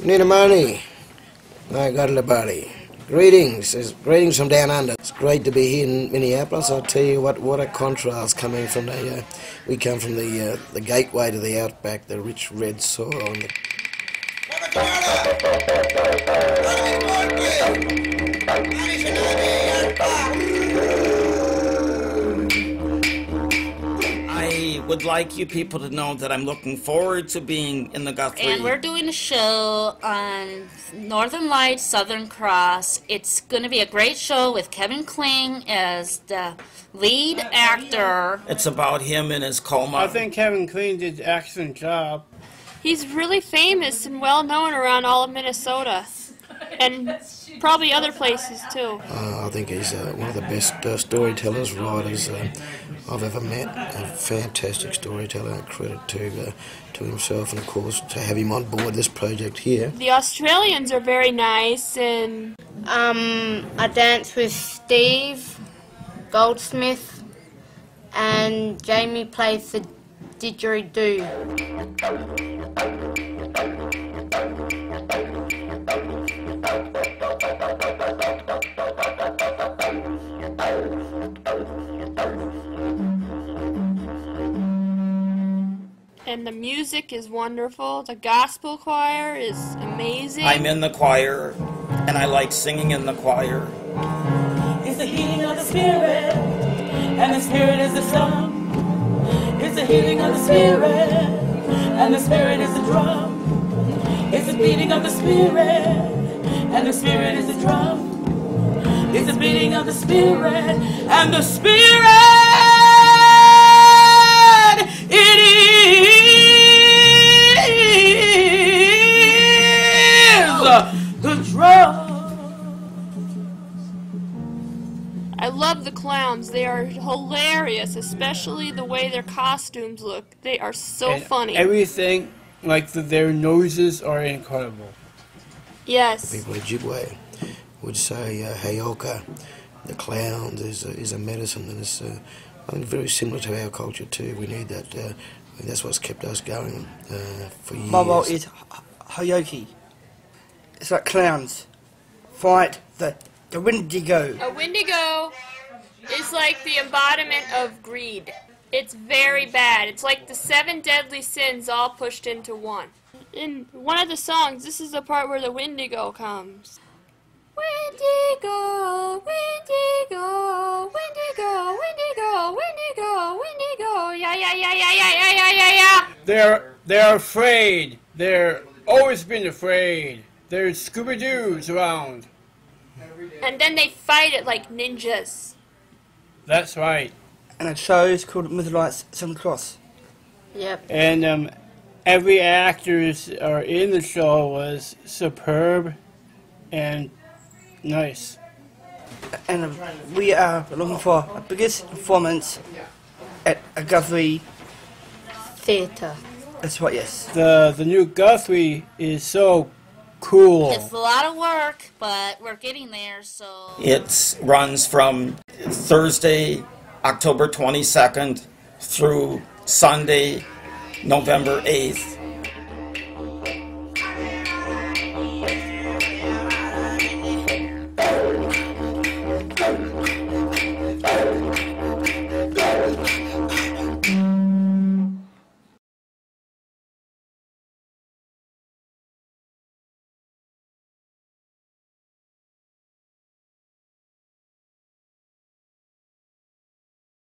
Ninamani, my Gadlabari. Greetings, it's greetings Greetings from down under. It's great to be here in Minneapolis. I'll tell you what, what a contrast coming from the. Uh, we come from the uh, the gateway to the outback, the rich red soil. And the would like you people to know that I'm looking forward to being in the Guthrie. And we're doing a show on Northern Lights, Southern Cross. It's going to be a great show with Kevin Kling as the lead actor. It's about him and his coma. I think Kevin Kling did an excellent job. He's really famous and well known around all of Minnesota. And probably other places too. Uh, I think he's uh, one of the best uh, storytellers, writers uh, I've ever met. A fantastic storyteller. Credit to uh, to himself, and of course to have him on board this project here. The Australians are very nice and Um, I danced with Steve Goldsmith, and Jamie plays the didgeridoo. And the music is wonderful. The gospel choir is amazing. I'm in the choir, and I like singing in the choir. It's the healing of the spirit, and the spirit is the song. It's the healing of the spirit, and the spirit is the drum. It's the beating of the spirit, and the spirit is the drum. It's the beating of the spirit, and the spirit. I love the clowns. They are hilarious, especially the way their costumes look. They are so And funny. Everything, like the, their noses, are incredible. yes. People of Ojibwe would say uh, Heyoka, the clowns, is a, is a medicine, and it's uh, I think very similar to our culture too. We need that. Uh, and that's what's kept us going uh, for years. Bobo is h- Hayoki. It's like clowns. Fight the the Wendigo. A Wendigo is like the embodiment of greed. It's very bad. It's like the seven deadly sins all pushed into one. In one of the songs, this is the part where the Wendigo comes. Wendigo, Wendigo, Wendigo, Wendigo, Wendigo, Wendigo. Yeah, yeah, yeah, yeah, yeah, yeah, yeah, yeah, yeah. They're they're afraid. They're always been afraid. There's Scooby Doo's around. And then they fight it like ninjas. That's right. And a show is called Mytholites Southern Cross. Yep. And um, every actors are in the show was superb and nice. And uh, we are looking for a biggest performance at a Guthrie. Theatre. That's what, yes. The the new Guthrie is so cool. It's a lot of work, but we're getting there, so. It runs from Thursday, October 22nd through Sunday, November 8th.